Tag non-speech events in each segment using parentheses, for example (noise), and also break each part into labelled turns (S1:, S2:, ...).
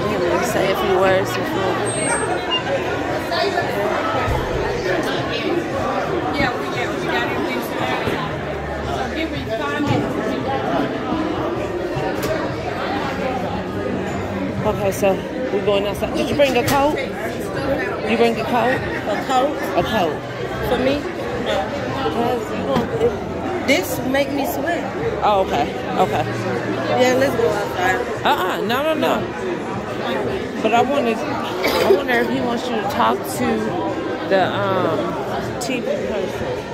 S1: let him say a few words Okay, so we're going outside. Did you bring a coat? You bring a coat?
S2: A coat?
S1: A coat.
S2: For me?
S1: No.
S2: This make me sweat.
S1: Oh, okay. Okay.
S2: Yeah, let's go outside.
S1: Uh-uh. No, no, no. no. But I wanted, I wonder if he wants you to talk to the um, TV person.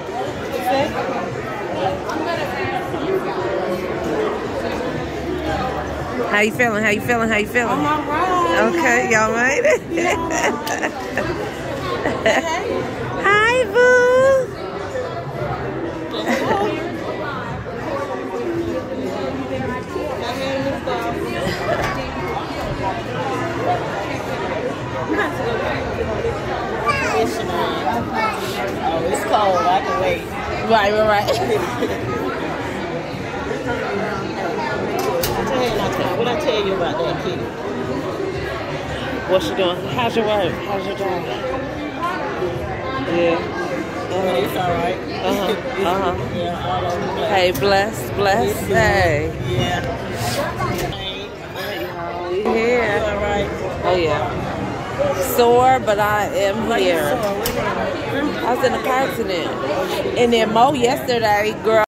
S1: How you feeling? How you feeling? How you feeling?
S2: I'm all right.
S1: Okay, y'all made it. (laughs) (laughs)
S2: Oh, it's cold. I can wait.
S1: Right, right, right. (laughs)
S2: What I tell you about that kid?
S1: What's you doing? How's your work? How's your job? Yeah.
S2: But it's all right.
S1: Uh-huh, (laughs) uh-huh.
S2: Yeah, all over the place.
S1: Hey, bless, bless. Hey.
S2: Yeah.
S1: We
S2: You
S1: here.
S2: all right?
S1: Oh, yeah. Sore, but I am here. I was in a accident. And then Mo yesterday, girl.